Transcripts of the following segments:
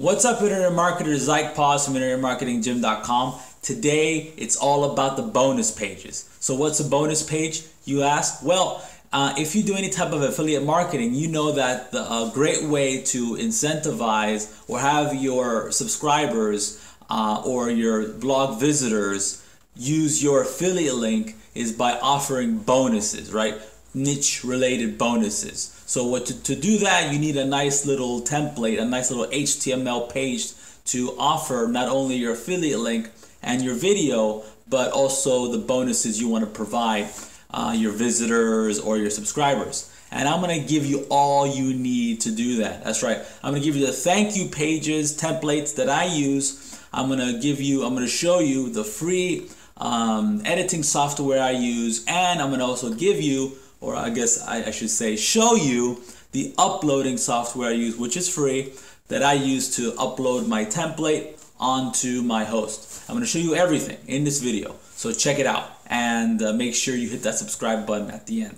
What's up, Internet Marketers? Ike Paz from InternetMarketingGym.com. Today, it's all about the bonus pages. So, what's a bonus page, you ask? Well, uh, if you do any type of affiliate marketing, you know that the, a great way to incentivize or have your subscribers uh, or your blog visitors use your affiliate link is by offering bonuses, right? Niche related bonuses. So what to, to do that, you need a nice little template, a nice little HTML page to offer not only your affiliate link and your video, but also the bonuses you want to provide uh, your visitors or your subscribers. And I'm going to give you all you need to do that. That's right. I'm going to give you the thank you pages, templates that I use. I'm going to give you, I'm going to show you the free um, editing software I use, and I'm going to also give you or I guess I, I should say show you the uploading software I use, which is free, that I use to upload my template onto my host. I'm going to show you everything in this video, so check it out and uh, make sure you hit that subscribe button at the end.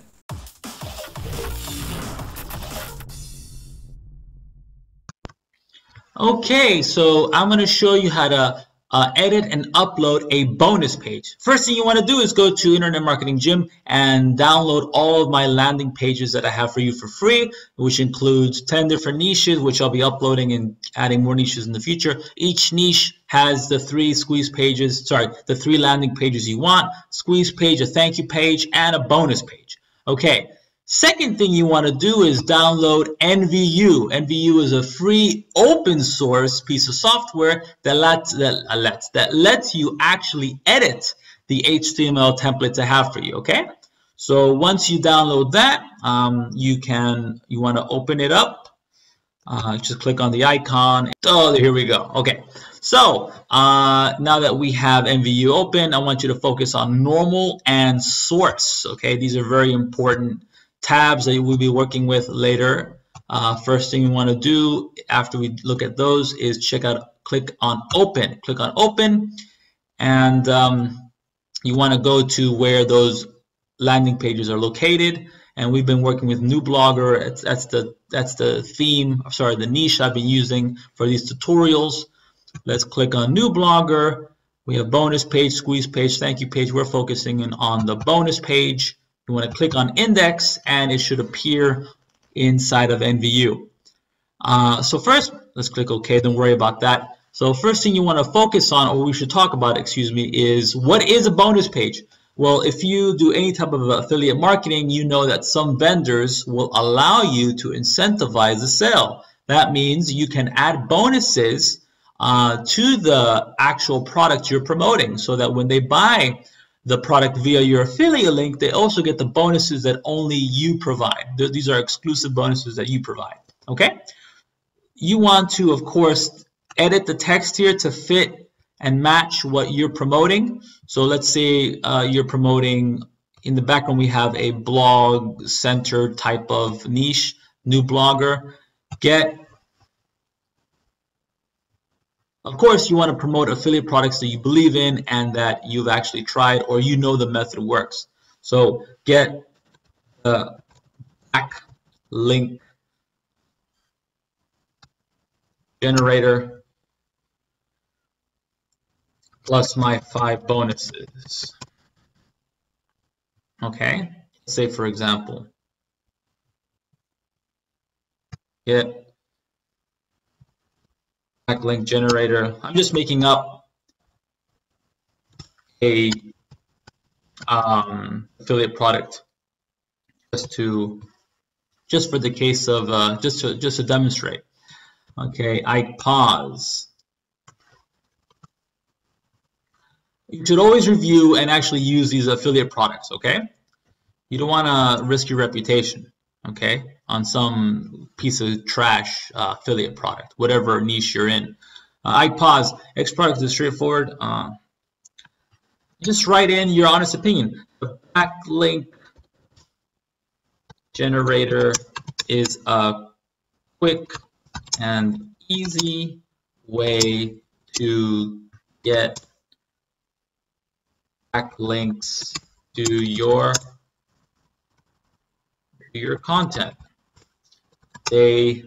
Okay, so I'm going to show you how to uh, edit and upload a bonus page. First thing you want to do is go to Internet Marketing Gym and download all of my landing pages that I have for you for free, which includes 10 different niches, which I'll be uploading and adding more niches in the future. Each niche has the three squeeze pages, sorry, the three landing pages you want, squeeze page, a thank you page, and a bonus page. Okay, Second thing you want to do is download NVU. NVU is a free open source piece of software that lets that uh, lets that lets you actually edit the HTML templates I have for you. Okay, so once you download that, um, you can you want to open it up. Uh, just click on the icon. Oh, here we go. Okay, so uh, now that we have NVU open, I want you to focus on normal and source. Okay, these are very important tabs that we'll be working with later. Uh, first thing we want to do after we look at those is check out, click on open. Click on open and um, you want to go to where those landing pages are located. And we've been working with New Blogger. that's the that's the theme, sorry, the niche I've been using for these tutorials. Let's click on New Blogger. We have bonus page, squeeze page, thank you page. We're focusing in on the bonus page. You want to click on index and it should appear inside of NVU. Uh, so first, let's click OK. Don't worry about that. So first thing you want to focus on, or we should talk about, excuse me, is what is a bonus page? Well, if you do any type of affiliate marketing, you know that some vendors will allow you to incentivize the sale. That means you can add bonuses uh, to the actual product you're promoting so that when they buy the product via your affiliate link, they also get the bonuses that only you provide. These are exclusive bonuses that you provide. Okay? You want to, of course, edit the text here to fit and match what you're promoting. So let's say uh, you're promoting, in the background we have a blog center type of niche, new blogger. Get of course, you want to promote affiliate products that you believe in and that you've actually tried or you know the method works. So get the back link generator plus my five bonuses. Okay, let's say for example, get backlink generator. I'm just making up a um, affiliate product just to just for the case of uh, just to just to demonstrate. Okay, I pause. You should always review and actually use these affiliate products. Okay, you don't want to risk your reputation okay, on some piece of trash uh, affiliate product, whatever niche you're in. Uh, I pause. X product is straightforward. Uh, just write in your honest opinion. The backlink generator is a quick and easy way to get backlinks to your your content. They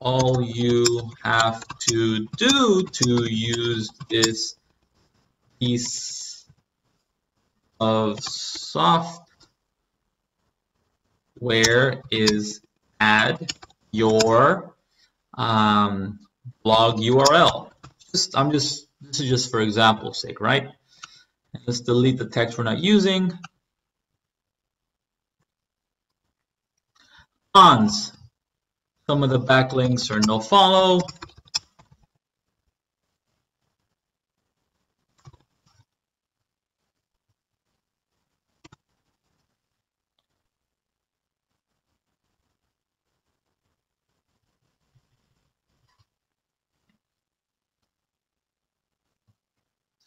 all you have to do to use this piece of software is add your um, blog URL. Just, I'm just, this is just for example's sake, right? let's delete the text we're not using. Cons. Some of the backlinks are no follow.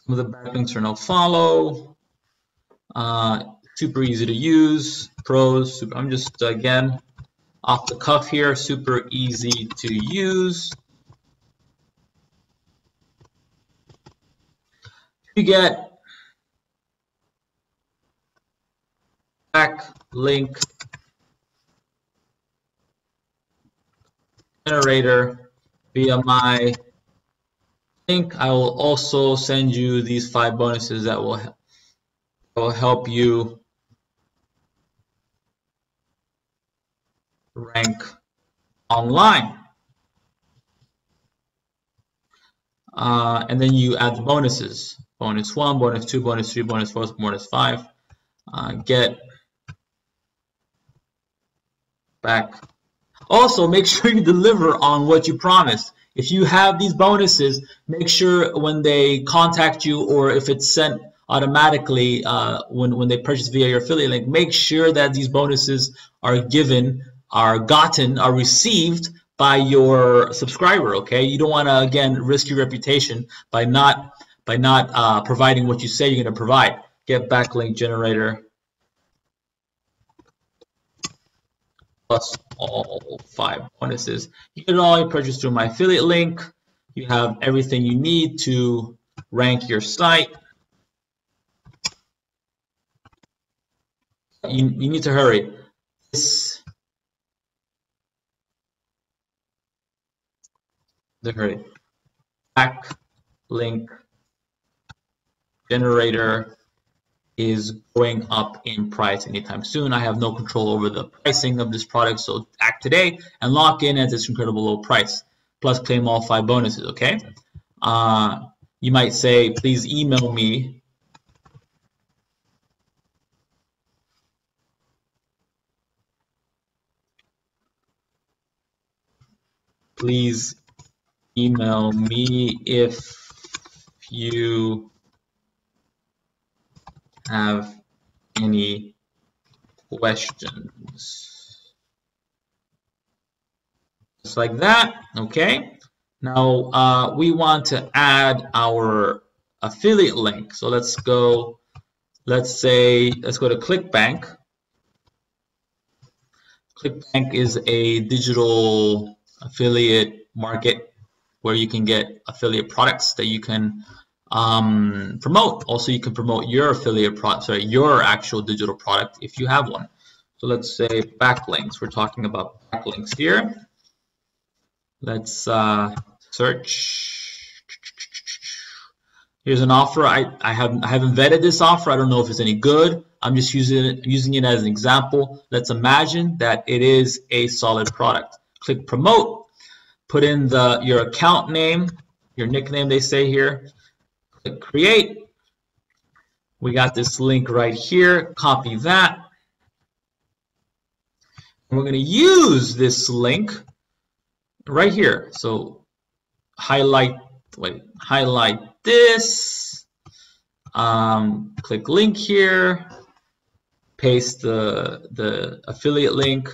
Some of the backlinks are no follow. Uh, super easy to use. Pros, super, I'm just, again, off the cuff here, super easy to use. You get back link generator via my link. I will also send you these five bonuses that will, will help you rank online. Uh, and then you add the bonuses. Bonus 1, bonus 2, bonus 3, bonus 4, bonus 5. Uh, get back. Also, make sure you deliver on what you promised. If you have these bonuses, make sure when they contact you or if it's sent automatically uh, when, when they purchase via your affiliate link, make sure that these bonuses are given are gotten, are received by your subscriber. Okay, you don't want to again risk your reputation by not by not uh, providing what you say you're going to provide. Get backlink generator plus all five bonuses. You all you purchase through my affiliate link. You have everything you need to rank your site. You, you need to hurry. This the back link generator is going up in price anytime soon. I have no control over the pricing of this product, so act today and lock in at this incredible low price. Plus claim all five bonuses, okay? Uh, you might say, please email me please email me if you have any questions. Just like that, okay? Now uh, we want to add our affiliate link. So let's go, let's say, let's go to ClickBank. ClickBank is a digital affiliate market where you can get affiliate products that you can um, promote. Also, you can promote your affiliate product, sorry, your actual digital product if you have one. So let's say backlinks. We're talking about backlinks here. Let's uh, search. Here's an offer. I, I haven't I haven't vetted this offer. I don't know if it's any good. I'm just using it using it as an example. Let's imagine that it is a solid product. Click promote put in the your account name, your nickname they say here, click create. We got this link right here, copy that. And we're going to use this link right here. So highlight, wait, highlight this, um, click link here, paste the, the affiliate link,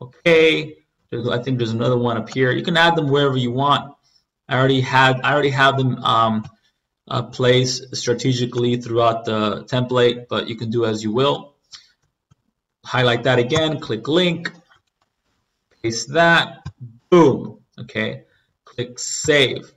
okay, I think there's another one up here. You can add them wherever you want. I already had I already have them um, uh, placed strategically throughout the template, but you can do as you will. Highlight that again, click link, paste that, boom. Okay, click save.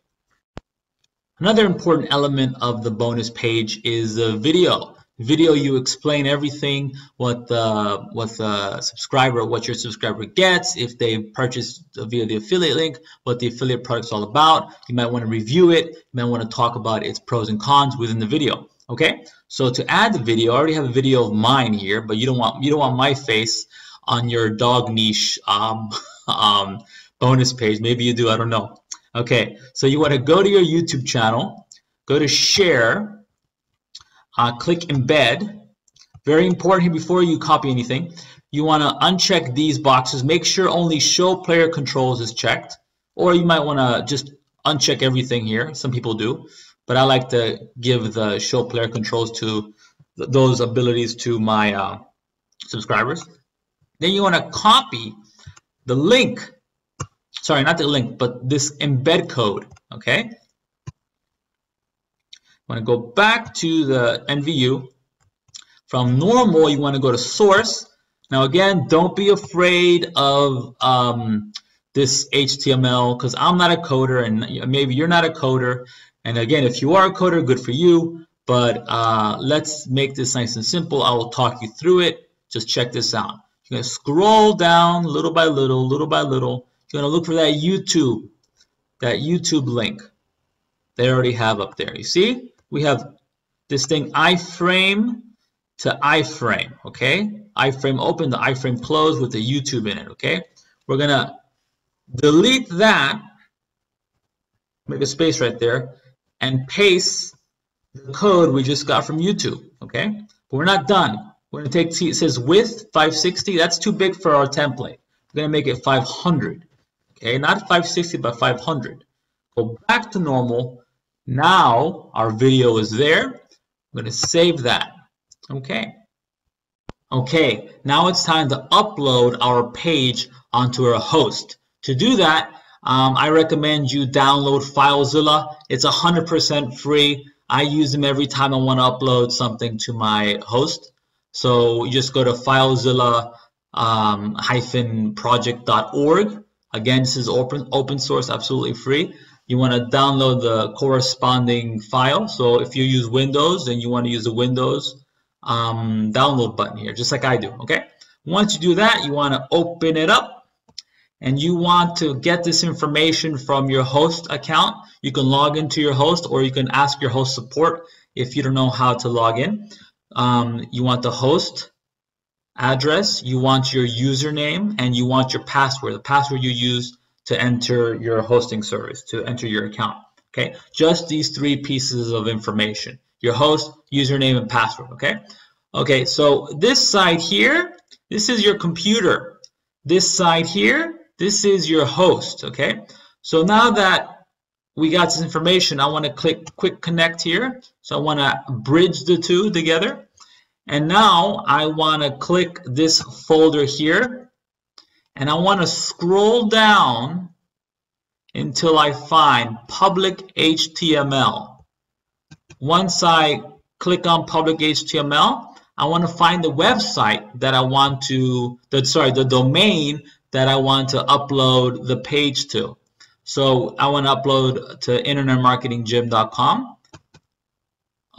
Another important element of the bonus page is the video. Video you explain everything what the what the subscriber what your subscriber gets if they purchase via the affiliate link what the affiliate product is all about. You might want to review it you might want to talk about its pros and cons within the video okay? So to add the video I already have a video of mine here but you don't want you don't want my face on your dog niche um, um, bonus page. Maybe you do I don't know. Okay so you want to go to your YouTube channel go to share uh, click embed. Very important here before you copy anything. You want to uncheck these boxes. Make sure only show player controls is checked. Or you might want to just uncheck everything here. Some people do. But I like to give the show player controls to th those abilities to my uh, subscribers. Then you want to copy the link. Sorry, not the link, but this embed code. Okay want to go back to the NVU. From normal, you want to go to source. Now again, don't be afraid of um, this HTML because I'm not a coder and maybe you're not a coder. And again, if you are a coder, good for you. But uh, let's make this nice and simple. I will talk you through it. Just check this out. You're going to scroll down little by little, little by little. You're going to look for that YouTube, that YouTube link they already have up there. You see? We have this thing iframe to iframe, okay? iframe open to iframe close with the YouTube in it, okay? We're gonna delete that, make a space right there, and paste the code we just got from YouTube, okay? But we're not done. We're gonna take, see it says width 560, that's too big for our template. We're gonna make it 500, okay? Not 560, but 500. Go back to normal, now our video is there. I'm going to save that. Okay. Okay, now it's time to upload our page onto our host. To do that, um, I recommend you download FileZilla. It's 100% free. I use them every time I want to upload something to my host. So you just go to FileZilla-project.org. Um, Again, this is open, open source, absolutely free you want to download the corresponding file. So if you use Windows, then you want to use the Windows um, download button here, just like I do, okay? Once you do that, you want to open it up and you want to get this information from your host account. You can log into your host or you can ask your host support if you don't know how to log in. Um, you want the host address, you want your username, and you want your password, the password you use to enter your hosting service, to enter your account. Okay, just these three pieces of information: your host, username, and password. Okay. Okay, so this side here, this is your computer. This side here, this is your host. Okay. So now that we got this information, I want to click quick connect here. So I want to bridge the two together. And now I want to click this folder here and I want to scroll down until I find public HTML. Once I click on public HTML, I want to find the website that I want to, the, sorry, the domain that I want to upload the page to. So I want to upload to internetmarketinggym.com.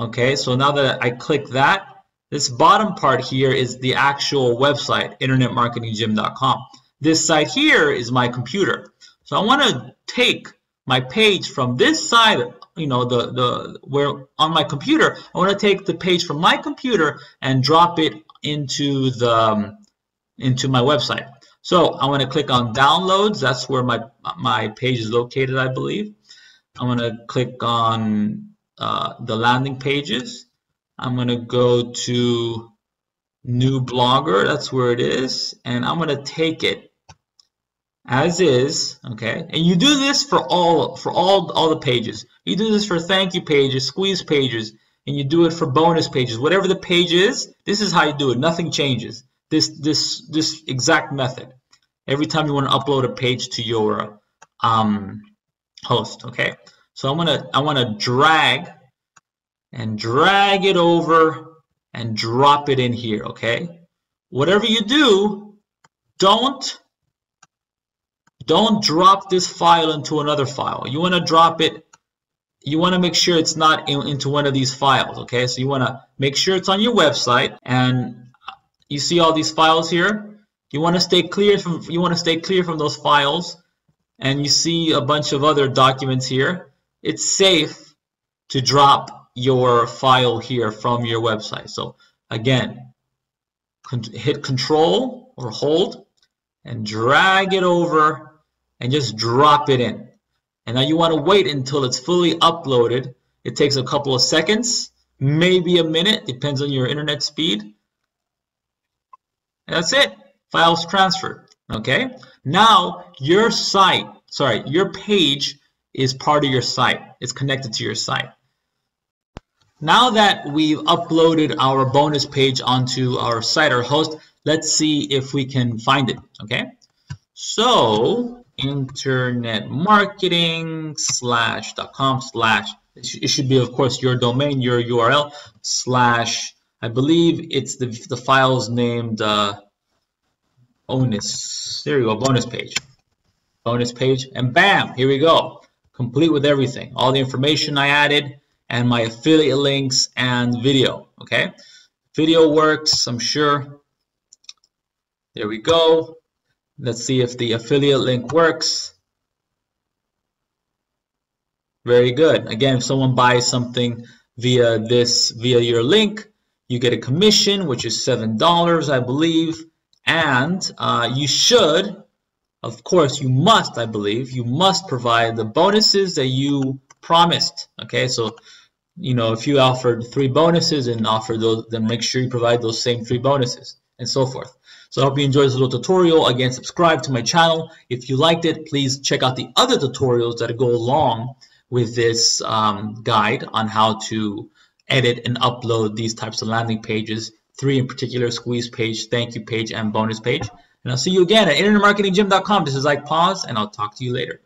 Okay, so now that I click that, this bottom part here is the actual website, internetmarketinggym.com. This side here is my computer. So I want to take my page from this side, you know, the, the where on my computer, I want to take the page from my computer and drop it into the um, into my website. So I want to click on downloads. That's where my my page is located, I believe. I'm going to click on uh, the landing pages. I'm going to go to new blogger. That's where it is. And I'm going to take it as is, okay? And you do this for all for all all the pages. You do this for thank you pages, squeeze pages, and you do it for bonus pages. Whatever the page is, this is how you do it. Nothing changes. This this this exact method. Every time you want to upload a page to your um, host, okay? So I'm gonna I want to drag and drag it over and drop it in here, okay? Whatever you do, don't don't drop this file into another file. You want to drop it you want to make sure it's not in, into one of these files. Okay, so you want to make sure it's on your website, and you see all these files here. You want to stay clear from you want to stay clear from those files, and you see a bunch of other documents here. It's safe to drop your file here from your website. So again, hit Control or Hold and drag it over and just drop it in. And now you want to wait until it's fully uploaded. It takes a couple of seconds, maybe a minute, depends on your internet speed. And that's it. Files transferred. Okay. Now your site, sorry, your page is part of your site. It's connected to your site. Now that we've uploaded our bonus page onto our site or host, let's see if we can find it, okay? So, internet marketing slash dot com slash, it should be, of course, your domain, your URL slash, I believe it's the, the file's named uh, bonus. There you go, bonus page. Bonus page, and bam, here we go. Complete with everything. All the information I added, and my affiliate links and video. Okay, video works, I'm sure. There we go. Let's see if the affiliate link works. Very good. Again, if someone buys something via this, via your link, you get a commission, which is $7, I believe. And uh, you should, of course, you must, I believe, you must provide the bonuses that you promised. Okay, so you know, if you offered three bonuses and offer those, then make sure you provide those same three bonuses and so forth. So I hope you enjoyed this little tutorial. Again, subscribe to my channel. If you liked it, please check out the other tutorials that go along with this um, guide on how to edit and upload these types of landing pages. Three in particular, squeeze page, thank you page, and bonus page. And I'll see you again at internetmarketinggym.com. This is Ike Paz, and I'll talk to you later.